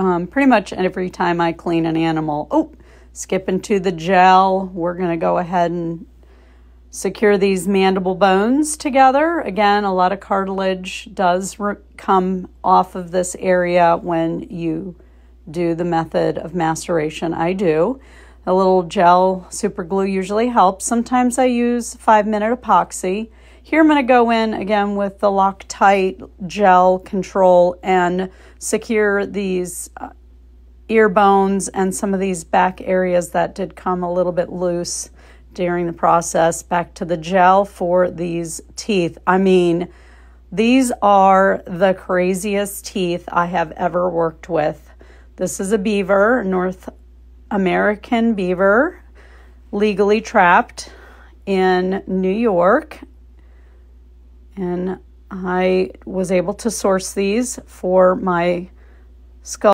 um, pretty much every time I clean an animal. Oh, skip into the gel. We're going to go ahead and secure these mandible bones together. Again, a lot of cartilage does come off of this area when you do the method of maceration. I do. A little gel super glue usually helps. Sometimes I use five minute epoxy. Here I'm going to go in again with the Loctite gel control and secure these uh, ear bones and some of these back areas that did come a little bit loose during the process. Back to the gel for these teeth. I mean, these are the craziest teeth I have ever worked with. This is a beaver, North American beaver, legally trapped in New York. And I was able to source these for my skull.